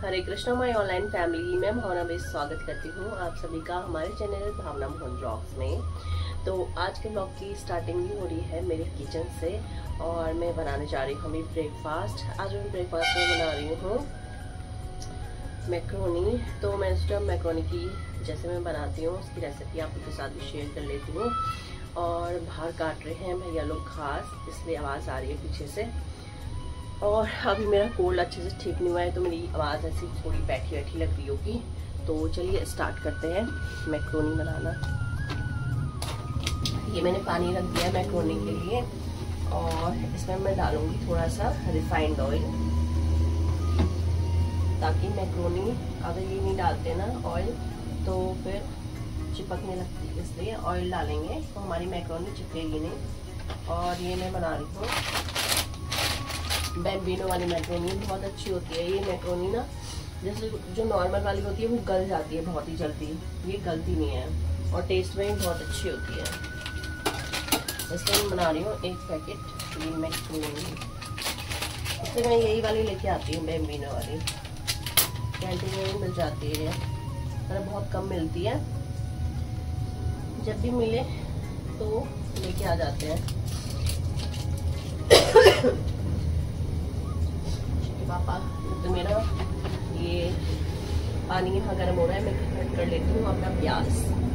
Hare Krishna my online family में भावना में स्वागत करती हूँ आप सभी का हमारे चैनल भावना मोहन ब्लॉग्स में। तो आज के ब्लॉग की स्टार्टिंग भी हो रही है मेरे किचन से, और मैं बनाने जा रही हूँ अभी ब्रेकफास्ट आज मैं ब्रेकफास्ट में बना रही हूँ मैक्रोनी तो मैं इस टाइम मैक्रोनी की जैसे मैं बनाती हूँ, उसकी रेसिपी आप उनके साथ भी शेयर कर लेती हूँ। और बाहर काट रहे हैं भैया लोग खास, इसलिए आवाज़ आ रही है पीछे से। और अभी मेरा कोल्ड अच्छे से ठीक नहीं हुआ है तो मेरी आवाज़ ऐसी थोड़ी बैठी बैठी लग रही होगी। तो चलिए स्टार्ट करते हैं मैक्रोनी बनाना। ये मैंने पानी रख दिया मैक्रोनी के लिए और इसमें मैं डालूँगी थोड़ा सा रिफाइंड ऑयल ताकि मैक्रोनी अगर ये नहीं डालते ना ऑयल तो फिर चिपकने लगती है, इसलिए ऑयल डालेंगे। तो हमारी मैक्रोनी चिपकेगी नहीं। और ये मैं बना रही हूँ। बैम्बिनो वाली मैक्रोनी बहुत अच्छी होती है ये मैक्रोनी ना। जैसे जो नॉर्मल वाली होती है, वो गल जाती है बहुत ही जल्दी। ये गलती नहीं है। और टेस्ट में भी बहुत अच्छी होती है। इसलिए मैं बना रही हूँ एक पैकेट ये मैक्रोनी इसलिए मैं यही वाली लेके आती हूँ बैम्बिनो वाली। कैंटीन में मिल जाती है। पर बहुत कम मिलती है। जब भी मिले तो लेके आ जाते हैं। पापा तो मेरा ये पानी यहाँ गर्म हो रहा है, मैं कट कर लेती हूँ अपना प्याज।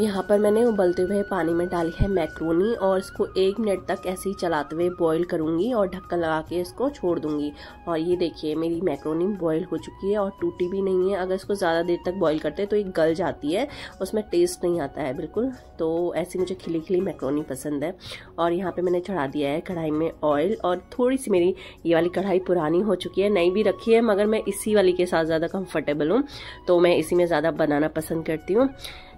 यहाँ पर मैंने उबलते हुए पानी में डाली है मैक्रोनी और इसको एक मिनट तक ऐसे ही चलाते हुए बॉईल करूँगी और ढक्कन लगा के इसको छोड़ दूँगी। और ये देखिए, मेरी मैक्रोनी बॉईल हो चुकी है और टूटी भी नहीं है। अगर इसको ज़्यादा देर तक बॉईल करते हैं तो ये गल जाती है, उसमें टेस्ट नहीं आता है बिल्कुल। तो ऐसी मुझे खिली खिली मैक्रोनी पसंद है। और यहाँ पर मैंने चढ़ा दिया है कढ़ाई में ऑयल और थोड़ी सी मेरी ये वाली कढ़ाई पुरानी हो चुकी है, नई भी रखी है, मगर मैं इसी वाली के साथ ज़्यादा कम्फर्टेबल हूँ। तो मैं इसी में ज़्यादा बनाना पसंद करती हूँ।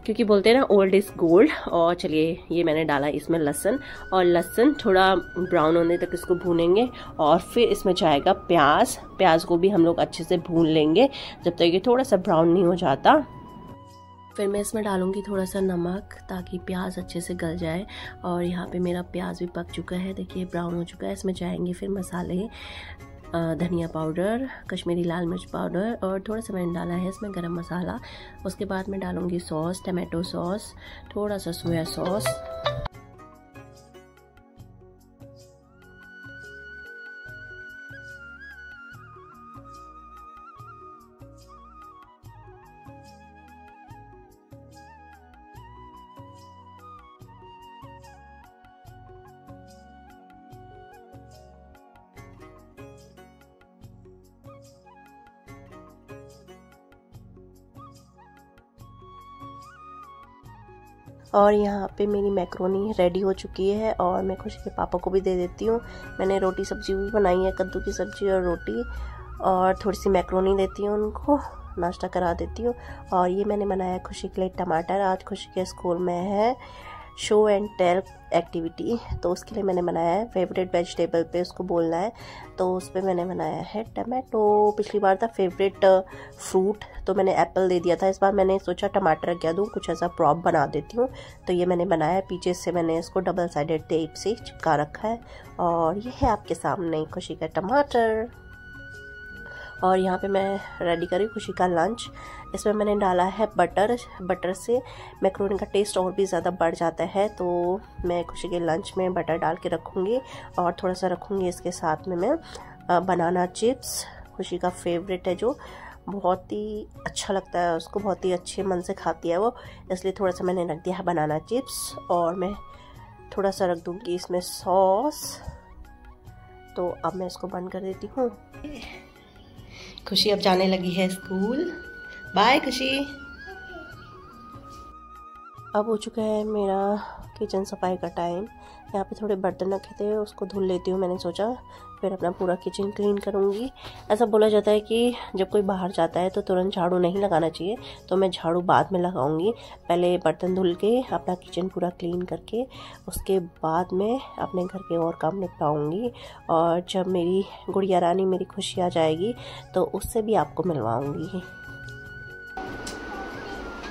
क्योंकि बोलते हैं ना ओल्ड इज़ गोल्ड और चलिए, ये मैंने डाला इसमें लहसन, और लहसन थोड़ा ब्राउन होने तक इसको भूनेंगे, और फिर इसमें जाएगा प्याज। प्याज को भी हम लोग अच्छे से भून लेंगे, जब तक ये थोड़ा सा ब्राउन नहीं हो जाता। फिर मैं इसमें डालूँगी थोड़ा सा नमक, ताकि प्याज अच्छे से गल जाए। और यहाँ पे मेरा प्याज भी पक चुका है, देखिए ब्राउन हो चुका है। इसमें जाएँगे फिर मसाले। धनिया पाउडर, कश्मीरी लाल मिर्च पाउडर और थोड़ा सा मैंने डाला है इसमें गरम मसाला। उसके बाद मैं डालूँगी सॉस, टमाटो सॉस, थोड़ा सा सोया सॉस। और यहाँ पे मेरी मैक्रोनी रेडी हो चुकी है और मैं खुशी के पापा को भी दे देती हूँ। मैंने रोटी सब्ज़ी भी बनाई है, कद्दू की सब्ज़ी और रोटी और थोड़ी सी मैक्रोनी देती हूँ उनको, नाश्ता करा देती हूँ। और ये मैंने बनाया खुशी के लिए टमाटर, आज खुशी के स्कूल में है। शो एंड टेल एक्टिविटी तो उसके लिए मैंने बनाया है फेवरेट वेजिटेबल पे उसको बोलना है। तो उस पर मैंने बनाया है टमाटो पिछली बार था फेवरेट फ्रूट तो मैंने एप्पल दे दिया था। इस बार मैंने सोचा टमाटर क्या दूँ, कुछ ऐसा प्रॉप बना देती हूँ। तो ये मैंने बनाया है। पीछे से मैंने इसको डबल साइडेड टेप से चिपका रखा है। और ये है आपके सामने खुशी का टमाटर। और यहाँ पे मैं रेडी करी खुशी का लंच इसमें मैंने डाला है बटर बटर से मैक्रोनी का टेस्ट और भी ज़्यादा बढ़ जाता है तो मैं खुशी के लंच में बटर डाल के रखूँगी और थोड़ा सा रखूँगी इसके साथ में मैं बनाना चिप्स खुशी का फेवरेट है जो। बहुत ही अच्छा लगता है उसको, बहुत ही अच्छे मन से खाती है वो, इसलिए थोड़ा सा मैंने रख दिया है बनाना चिप्स और मैं थोड़ा सा रख दूँगी इसमें सॉस तो अब मैं इसको बंद कर देती हूँ। खुशी अब जाने लगी है स्कूल। बाय खुशी अब हो चुका है मेरा किचन सफ़ाई का टाइम यहाँ पे थोड़े बर्तन रखे थे, उसको धुल लेती हूँ मैंने सोचा. फिर अपना पूरा किचन क्लीन करूँगी. ऐसा बोला जाता है कि जब कोई बाहर जाता है तो तुरंत झाड़ू नहीं लगाना चाहिए तो मैं झाड़ू बाद में लगाऊँगी. पहले बर्तन धुल के अपना किचन पूरा क्लीन करके, उसके बाद में अपने घर के और काम निपटाऊँगी. और जब मेरी गुड़िया रानी मेरी खुशी आ जाएगी तो उससे भी आपको मिलवाऊँगी.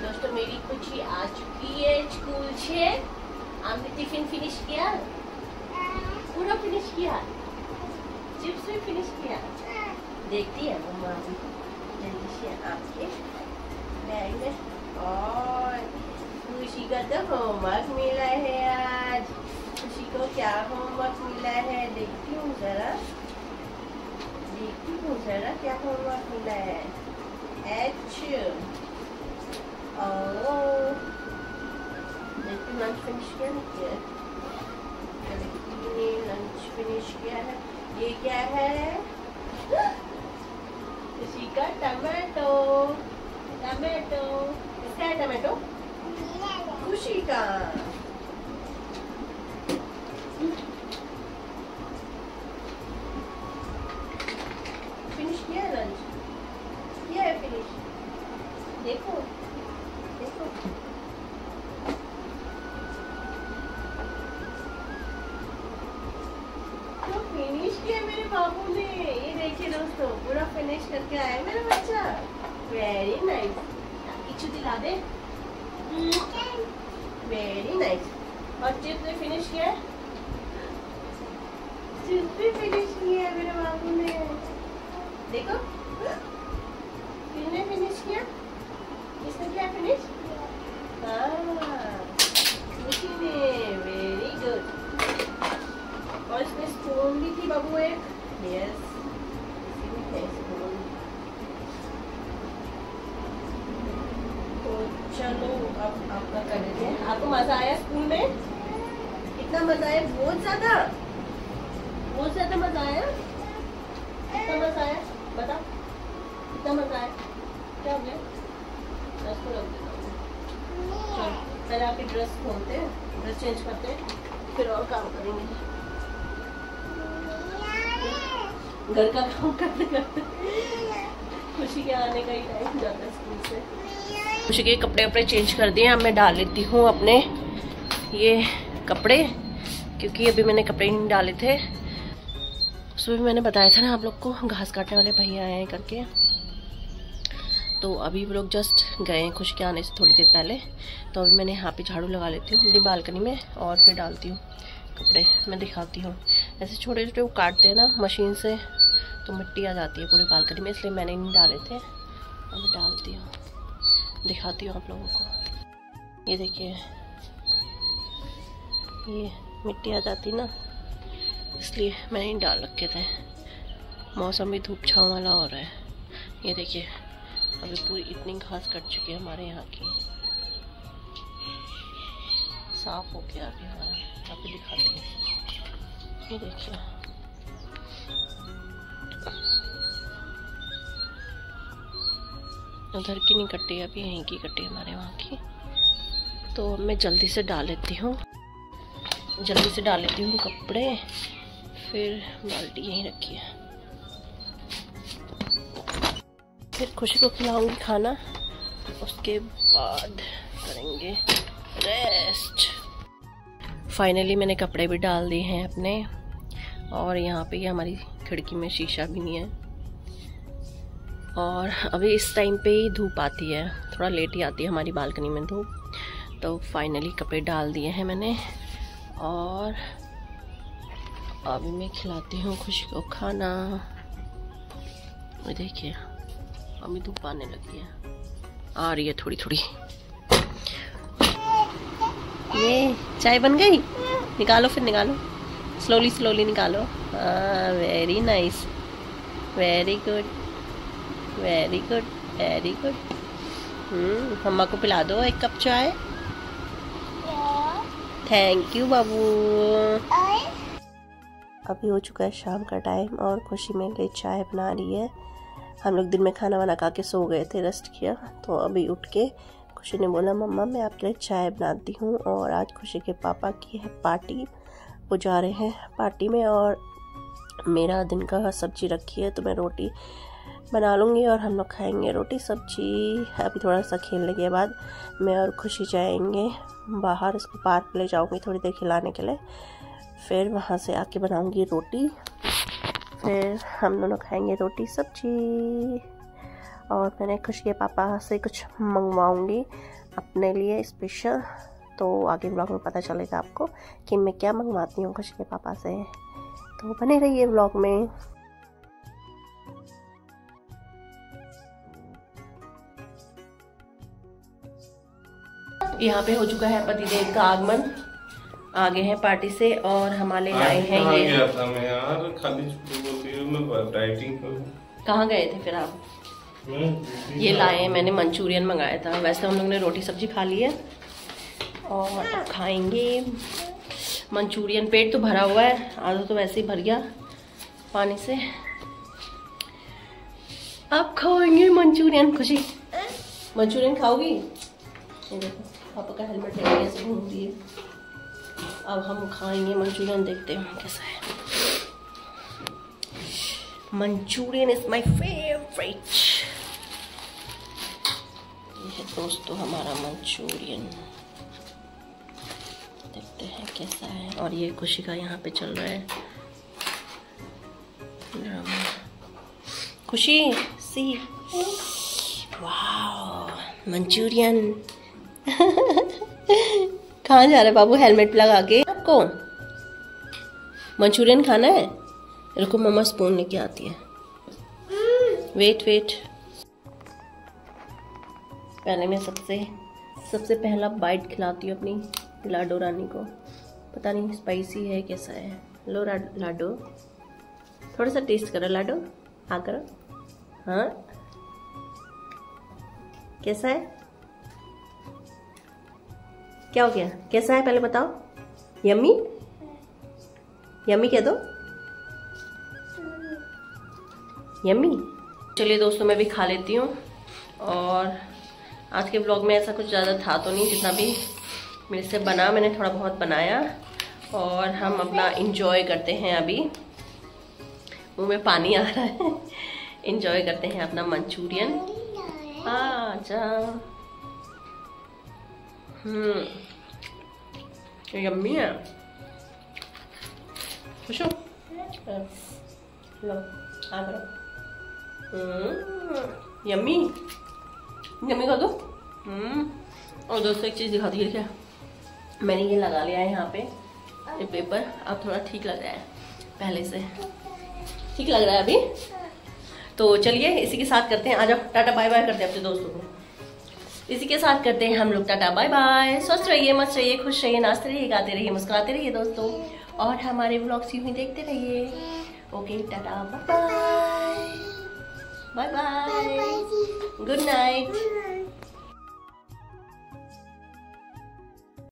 दोस्तों मेरी खुशी आ चुकी है स्कूल से आपने टिफ़िन फिनिश किया? पूरा फिनिश किया? चिप्स भी फिनिश किया? देखती है मम्मा जल्दी से आपके बैग में। और खुशी का तो होमवर्क मिला है आज। खुशी को क्या होमवर्क मिला है? देखती हूँ जरा। देखती हूँ जरा क्या होमवर्क मिला है। एच देखती लंच फिनिश किया नहीं किया ने लंच फिनिश किया है ये क्या है किसी का टमाटो टमाटो किसका है टमाटो खुशी का वेरी नाइस किचू दिला दे वेरी नाइस और चिप ने फिनिश किया चिप भी फिनिश किया मेरे बाबू ने? देखो। किसने फिनिश किया किसने किया फिनिश हाँ। ने वेरी गुड और इसमें स्पून भी थी बाबू एक। Yes. तो चलो अब आपका कर देते हैं आपको मज़ा आया स्कूल में? कितना मज़ा आया? बहुत ज़्यादा? बहुत ज़्यादा मज़ा आया? कितना मज़ा आया? बता कितना मज़ा आया? क्या हो गया? ड्रेस को रख देता हूँ। पहले आपकी ड्रेस खोलते हैं ड्रेस चेंज करते हैं फिर और काम करेंगे। घर का काम करते करते खुशी के कपड़े वपड़े चेंज कर दिए, अब मैं डाल लेती हूँ अपने ये कपड़े, क्योंकि अभी मैंने कपड़े नहीं डाले थे। सुबह मैंने बताया था ना आप लोग को, घास काटने वाले भैया आए हैं करके। तो अभी वो लोग जस्ट गए हैं खुश के आने से थोड़ी देर पहले। तो अभी मैंने यहाँ पे झाड़ू लगा लेती हूँ अपनी बालकनी में और फिर डालती हूँ कपड़े, मैं दिखाती हूँ। ऐसे छोटे छोटे वो काटते हैं ना मशीन से। तो मिट्टी आ जाती है पूरी बालकनी में, इसलिए मैंने नहीं डाले थे। अब डालती हूँ दिखाती हूँ आप लोगों को। ये देखिए। ये मिट्टी आ जाती ना, इसलिए मैंने नहीं डाल रखे थे। मौसम भी धूप छाँव वाला हो रहा है। ये देखिए, अभी पूरी इतनी घास कट चुकी है हमारे यहाँ की। साफ़ हो गया अभी हमारा। अभी दिखाती हूँ। ये देखिए। उधर की नहीं कटी, अभी यहीं की कटी हमारे वहाँ की। तो मैं जल्दी से डाल लेती हूँ। जल्दी से डाल लेती हूँ कपड़े। फिर बाल्टी यहीं रखी है। फिर खुशी को खिलाऊँगी खाना। उसके बाद करेंगे रेस्ट फाइनली मैंने कपड़े भी डाल दिए हैं अपने। और यहाँ पे ये हमारी खिड़की में शीशा भी नहीं है। और अभी इस टाइम पे ही धूप आती है। थोड़ा लेट ही आती है हमारी बालकनी में धूप। तो फाइनली कपड़े डाल दिए हैं मैंने। और अभी मैं खिलाती हूँ खुशी को खाना देखिए, अभी धूप आने लगी है। आ रही है थोड़ी थोड़ी ये चाय बन गई? निकालो फिर निकालो। स्लोली स्लोली निकालो। Very nice very good very good very good मम्मा को पिला दो एक कप चाय। थैंक यू बाबू। अभी हो चुका है शाम का टाइम और खुशी मेरे चाय बना रही है। हम लोग दिन में खाना वाना खा के सो गए थे रेस्ट किया। तो अभी उठ के खुशी ने बोला, मम्मा, मैं आपके लिए चाय बनाती हूँ और आज खुशी के पापा की है पार्टी। वो जा रहे हैं पार्टी में और मेरा दिन का सब्ज़ी रखी है तो मैं रोटी बना लूँगी और हम लोग खाएँगे रोटी, सब्ज़ी। अभी थोड़ा सा खेलने के बाद मैं और खुशी जाएँगे बाहर, इसको पार्क ले जाऊँगी थोड़ी देर खिलाने के लिए। फिर वहाँ से आके बनाऊँगी रोटी। फिर हम दोनों खाएँगे रोटी, सब्ज़ी। और मैंने खुशी के पापा से कुछ मंगवाऊँगी अपने लिए स्पेशल तो आगे ब्लॉग में पता चलेगा आपको कि मैं क्या मंगवाती हूँ खुशी के पापा से। तो बने रहिए ब्लॉग में। यहाँ पे हो चुका है पतिदेव का आगमन। आगे हैं पार्टी से और हमारे आए हैं ये। कहाँ गए थे फिर आप? ये लाए हैं। मैंने मंचूरियन मंगाया था। वैसे हम लोग ने रोटी सब्ज़ी खा ली है। और अब खाएँगे मंचूरियन। पेट तो भरा हुआ है। आधा तो वैसे ही भर गया पानी से। अब खाएँगे मंचूरियन? खुशी। मंचूरियन खाओगी? ये देखो। पापा का हेलमेट ले ऐसे घूमती है। अब हम खाएँगे, मंचूरियन देखते हैं कैसा है। मंचूरियन इज़ माय फेवरेट ये है दोस्तों हमारा मंचूरियन। देखते हैं कैसा है। और ये खुशी का यहाँ पे चल रहा है। खुशी सी वाह मंचूरियन। कहाँ जा रहे बाबू? हेलमेट लगा के। आपको? मंचूरियन खाना है? रुको, मम्मा स्पून लेके आती है। वेट वेट पहले मैं सबसे सबसे पहला बाइट खिलाती हूँ अपनी लाडो रानी को। पता नहीं स्पाइसी है, कैसा है। लो लाडो। थोड़ा सा टेस्ट करो लाडो। हाँ करो। हाँ? कैसा है? क्या हो गया? कैसा है पहले बताओ। यम्मी? यम्मी कह दो। यम्मी? चलिए दोस्तों, मैं भी खा लेती हूँ। और आज के ब्लॉग में ऐसा कुछ ज़्यादा था तो नहीं, जितना भी मेरे से बना, मैंने थोड़ा बहुत बनाया। और हम अपना इंजॉय करते हैं अभी। मुँह में पानी आ रहा है। इंजॉय करते हैं अपना मंचूरियन। अच्छा। हम्म यम्मी है खुश हो लो आ करो यम्मी यम्मी कर दो. हम्म और दोस्तों एक चीज़ दिखा दी क्या? मैंने ये लगा लिया है यहाँ पे ये पेपर अब थोड़ा ठीक लग रहा है पहले से। ठीक लग रहा है अभी? तो चलिए इसी के साथ करते हैं। आ जाओ टाटा बाय बाय करते हैं अपने दोस्तों को। इसी के साथ करते हैं हम लोग टाटा बाय बाय स्वस्थ रहिए मस्त रहिए खुश रहिए नाचते रहिए गाते रहिए मुस्कुराते रहिए दोस्तों। और हमारे ब्लॉग्स यू ही देखते रहिए। Okay tata bye bye bye bye good night